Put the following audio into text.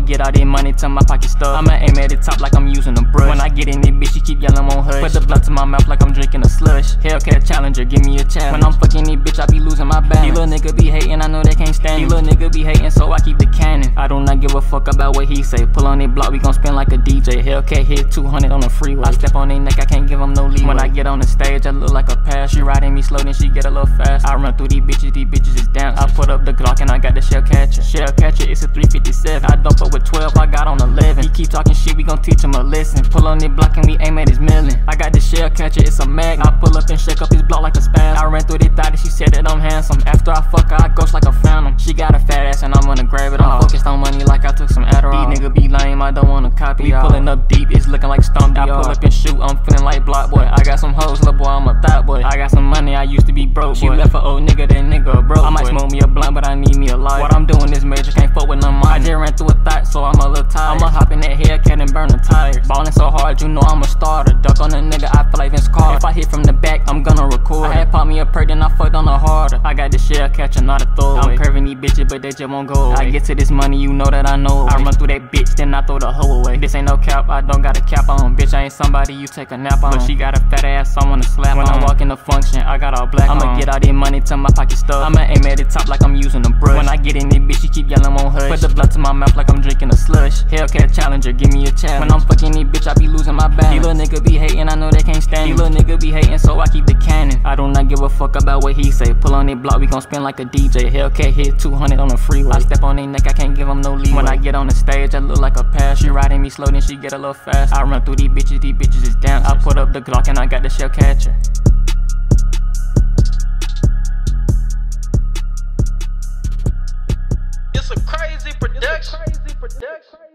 get all that money till my pocket stuck. I'ma aim at the top like I'm using a brush. When I get in this bitch, she keep yelling on hush. Put the blunt to my mouth like I'm drinking a slush. Hellcat Challenger, give me a challenge. When I'm fucking this bitch, I be losing my balance. These little nigga be hating, I know they can't stand These little nigga be hating, so I keep the cannon. I do not give a fuck about what he say. Pull on that block, we gon' spin like a DJ. Hellcat hit 200 on the freeway. I step on their neck, I can't give get on the stage, I look like a pass. She riding me slow, then she get a little fast. I run through these bitches, these bitches is down. I put up the Glock and I got the shell catcher. Shell catcher, it's a 357. I don't fuck with 12, I got on 11. He keep talking shit, we gon' teach him a lesson. Pull on the block and we aim at his million. I got the shell catcher, it's a mag. I pull up and shake up his block like a spaz. I ran through the thought she said that I'm handsome. After I fuck her, I ghost like a phantom. She got a fat ass and I'm gonna grab it. I'm focused on money like I took some Adderall. These nigga be lame, I don't wanna copy. We pulling up deep, it's looking like Stomp I pull up and shoot, I'm feeling like BlocBoy. Broke. She left a old nigga, that nigga broke. I might smoke me a blunt, but I need me a light. What I'm doing is major, can't fuck with no mind. I just ran through a thought, so I'm a little tired. I'ma hop in that Hellcat and burn the tires. Ballin' so hard, you know I'm a starter. Duck on a nigga, I feel like Vince Carter. If I hit from the back, I'm gonna record. I had popped me a perk, then I fucked on the harder. I got the shell catcher, not a throwaway. I'm curving these bitches, but they just won't go away. I get to this money, you know that I know. I run through that bitch, then I throw the hoe away. This ain't no cap, I don't got a cap on. Bitch, I ain't somebody you take a nap on. But she got a fat ass, I wanna slap in the function, I got all black I'ma on. get all this money till my pocket stuck. I'ma aim at the top like I'm using a brush. When I get in this bitch, she keep yelling on hush. Put the blood to my mouth like I'm drinking a slush. Hellcat Challenger, give me a challenge. When I'm fucking this bitch, I be losing my balance. These little nigga be hating, I know they can't stand These little nigga be hating, so I keep the cannon. I do not give a fuck about what he say. Pull on that block, we gon' spin like a DJ. Hellcat hit 200 on the freeway. I step on their neck, I can't give them no leeway. When I get on the stage, I look like a pass. She riding me slow, then she get a little fast. I run through these bitches, these bitches is down. I put up the Glock and I got the shell catcher. Crazy production.